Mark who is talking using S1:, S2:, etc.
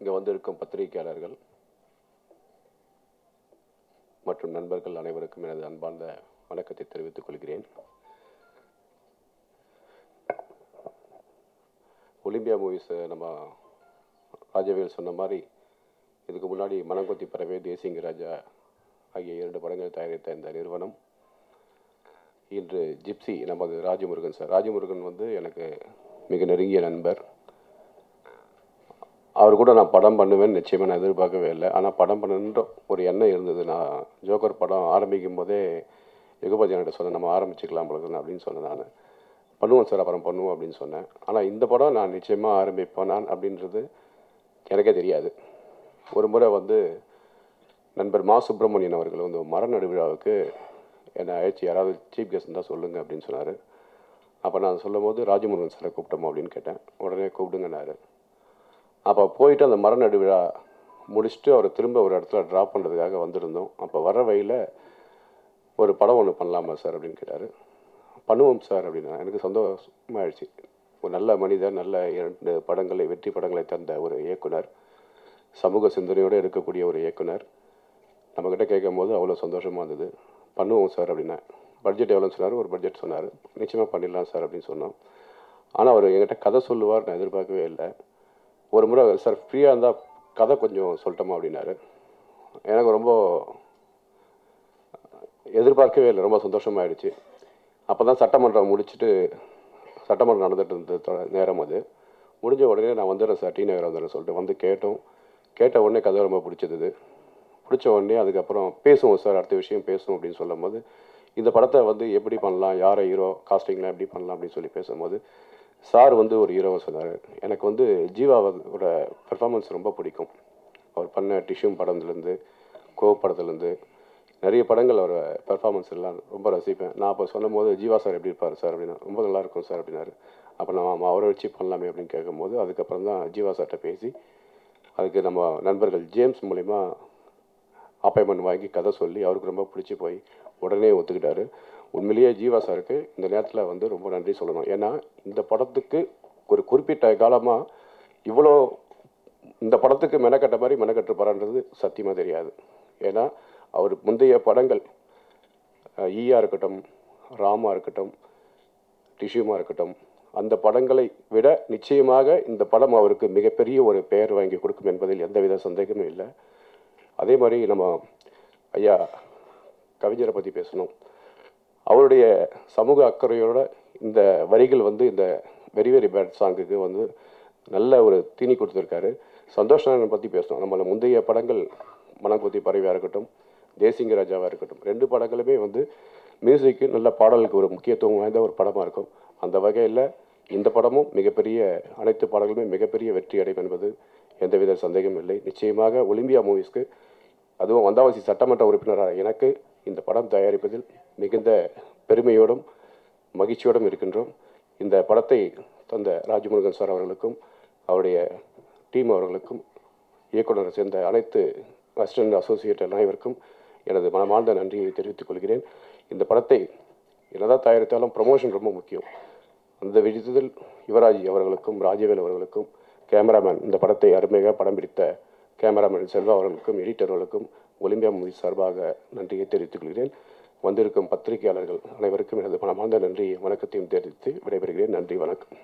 S1: இங்கே வந்திருக்கும் பத்திரிகையாளர்கள் மற்றும் நண்பர்கள் அனைவருக்கும் எனது அன்பார்ந்த வணக்கத்தை தெரிவித்துக் கொள்கிறேன். ஒலிம்பியா மூவிஸ் நம்ம ராஜவேல் சொன்ன மாதிரி இதுக்கு முன்னாடி மனங்கொத்தி பறவை தேசிங்க ராஜா ஆகிய இரண்டு படங்கள் தயாரித்த இந்த நிறுவனம். இன்று ஜிப்சி நமது ராஜமுருகன் சார். ராஜமுருகன் வந்து எனக்கு மிக நெருங்கிய நண்பர். அவர் கூட நான் படம் பண்ணுவேன்னு நிச்சயமாக நான் எதிர்பார்க்கவே இல்லை. ஆனால் படம் பண்ணணுன்ற ஒரு எண்ணம் இருந்தது. நான் ஜோக்கர் படம் ஆரம்பிக்கும் போதே யுகபதி என்கிட்ட சொன்னேன் நம்ம ஆரம்பிச்சுக்கலாம் பொழுது அப்படின்னு சொன்னேன் நான். பண்ணுவோம் சார் அப்புறம் பண்ணுவோம் அப்படின்னு சொன்னேன். ஆனால் இந்த படம் நான் நிச்சயமாக ஆரம்பிப்பேன் நான் அப்படின்றது எனக்கே தெரியாது. ஒரு முறை வந்து நண்பர் மா சுப்பிரமணியன் அவர்கள் வந்து மர நடுவிழாவுக்கு என்னை அழைச்சி யாராவது சீஃப் கெஸ்ட் தான் சொல்லுங்கள் அப்படின்னு சொன்னார். அப்போ நான் சொல்லும் போது ராஜமுருகன் சாரை கூப்பிட்டோமா? அப்படின்னு கேட்டேன். உடனே கூப்பிடுங்கன்னாரு. அப்போ போயிட்டு அந்த மர நடுவிழா முடிச்சுட்டு அவரை திரும்ப ஒரு இடத்துல ட்ராப் பண்ணுறதுக்காக வந்திருந்தோம். அப்போ வர வழியில் ஒரு படம் ஒன்று பண்ணலாமா சார் அப்படின்னு கேட்டார். பண்ணுவோம் சார் அப்படின்னா எனக்கு சந்தோஷமாகிடுச்சு ஒரு நல்ல மனிதர் நல்ல இரண்டு படங்களை வெற்றி படங்களை தந்த ஒரு இயக்குனர் சமூக சிந்தனையோடு இருக்கக்கூடிய ஒரு இயக்குனர். நம்மக்கிட்ட கேட்கும் போது அவ்வளோ சந்தோஷமாக இருந்தது. பண்ணுவோம் சார் அப்படின்னா. பட்ஜெட் எவ்வளோன்னு சொன்னார். ஒரு பட்ஜெட் சொன்னார். நிச்சயமாக பண்ணிடலாம் சார் அப்படின்னு சொன்னோம். ஆனால் அவர் என்கிட்ட கதை சொல்லுவார் நான் எதிர்பார்க்கவே இல்லை. ஒரு முறை சார் ஃப்ரீயாக இருந்தால் கதை கொஞ்சம் சொல்லட்டோமா? அப்படின்னாரு. எனக்கு ரொம்ப எதிர்பார்க்கவே இல்லை. ரொம்ப சந்தோஷமாயிடுச்சு. அப்போ தான் சட்டமன்றம் முடிச்சுட்டு சட்டமன்றம் நடந்துகிட்டு இருந்த நேரம் அது. முடிஞ்ச உடனே நான் வந்துடுறேன் சார். டி நகர் வந்துடுறேன் சொல்லிட்டு வந்து கேட்டோம். கேட்ட உடனே கதை ரொம்ப பிடிச்சது. பிடிச்ச உடனே அதுக்கப்புறம் பேசுவோம் சார். அடுத்த விஷயம் பேசுவோம் அப்படின்னு சொல்லும்போது இந்த படத்தை வந்து எப்படி பண்ணலாம்? யாரை ஹீரோ காஸ்டிங்லாம் எப்படி பண்ணலாம் அப்படின்னு சொல்லி பேசும்போது சார் வந்து ஒரு ஹீரோவை சொன்னார். எனக்கு வந்து ஜீவாவோட பெர்ஃபார்மன்ஸ் ரொம்ப பிடிக்கும். அவர் பண்ண டிஷ்யூ படத்துலேருந்து கோ படத்துலேருந்து நிறைய படங்கள் அவர் பெர்ஃபார்மன்ஸ் எல்லாம் ரொம்ப ரசிப்பேன். நான் அப்போ சொல்லும் போது ஜீவா சார் எப்படி இருப்பார் சார்? அப்படின்னா ரொம்ப நல்லாயிருக்கும் சார் அப்படின்னாரு. அப்போ நான் அவரை வச்சு பண்ணலாமே அப்படின்னு கேட்கும்போது அதுக்கப்புறம் தான் ஜீவா சார்கிட்ட பேசி அதுக்கு நம்ம நண்பர்கள் ஜேம்ஸ் மூலிமா அப்பாயின்மெண்ட் வாங்கி கதை சொல்லி அவருக்கு ரொம்ப பிடிச்சி போய் உடனே ஒத்துக்கிட்டாரு. உண்மையிலேயே ஜீவா சாருக்கு இந்த நேரத்தில் வந்து ரொம்ப நன்றி சொல்லணும். ஏன்னா இந்த படத்துக்கு ஒரு குறிப்பிட்ட காலமாக இவ்வளோ இந்த படத்துக்கு மெனக்கட்ட மாதிரி மெனக்கட்டுப்பாரான்றது சத்தியமாக தெரியாது. ஏன்னா அவர் முந்தைய படங்கள் ஈயா இருக்கட்டும் ராமா இருக்கட்டும் டிஷ்யூமா இருக்கட்டும் அந்த படங்களை விட நிச்சயமாக இந்த படம் அவருக்கு மிகப்பெரிய ஒரு பெயர் வாங்கி கொடுக்கும் என்பதில் எந்தவித சந்தேகமும் இல்லை. அதே மாதிரி நம்ம ஐயா கவிஞரை பற்றி பேசணும். அவருடைய சமூக அக்கறையோட இந்த வரிகள் வந்து இந்த வெரி வெரி பேட் சாங்குக்கு வந்து நல்ல ஒரு தீனி கொடுத்துருக்காரு. சந்தோஷ் நாராயணன் பற்றி பேசணும். நம்மள முந்தைய படங்கள் மனக்குத்தி பறவையாக இருக்கட்டும் தேசிங்க ராஜாவாக இருக்கட்டும் ரெண்டு படங்களுமே வந்து மியூசிக்கு நல்ல பாடலுக்கு ஒரு முக்கியத்துவம் வாய்ந்த ஒரு படமாக இருக்கும். அந்த வகையில் இந்த படமும் மிகப்பெரிய அனைத்து பாடல்களுமே மிகப்பெரிய வெற்றி அடையும் என்பது எந்தவித சந்தேகமும் இல்லை. நிச்சயமாக ஒலிம்பியா மூவிஸ்க்கு அதுவும் வந்தாவாசி சட்டமன்ற உறுப்பினராக எனக்கு இந்த படம் தயாரிப்பதில் மிகுந்த பெருமையோடும் மகிழ்ச்சியோடும் இருக்கின்றோம். இந்த படத்தை தந்த ராஜமுருகன் சார் அவர்களுக்கும் அவருடைய டீம் அவர்களுக்கும் இயக்குனரை சேர்ந்த அனைத்து அசிஸ்டன்ட் அசோசியேட் அனைவருக்கும் எனது மனமார்ந்த நன்றியை தெரிவித்துக் கொள்கிறேன். இந்த படத்தை என்னதான் தயாரித்தாலும் ப்ரமோஷன் ரொம்ப முக்கியம். அந்த விஜயத்தில் யுவராஜ் அவர்களுக்கும் ராஜவேல் அவர்களுக்கும் கேமராமேன் இந்த படத்தை அருமையாக படம் பிடித்த கேமராமேன் செல்வா அவர்களுக்கும் எடிட்டர்களுக்கும் ஒலிம்பியா மூவி சார்பாக நன்றியை தெரிவித்துக் கொள்கிறேன். வந்திருக்கும் பத்திரிகையாளர்கள் அனைவருக்கும் எனது மனமார்ந்த நன்றியை வணக்கத்தையும் தெரிவித்து விடைபெறுகிறேன். நன்றி வணக்கம்.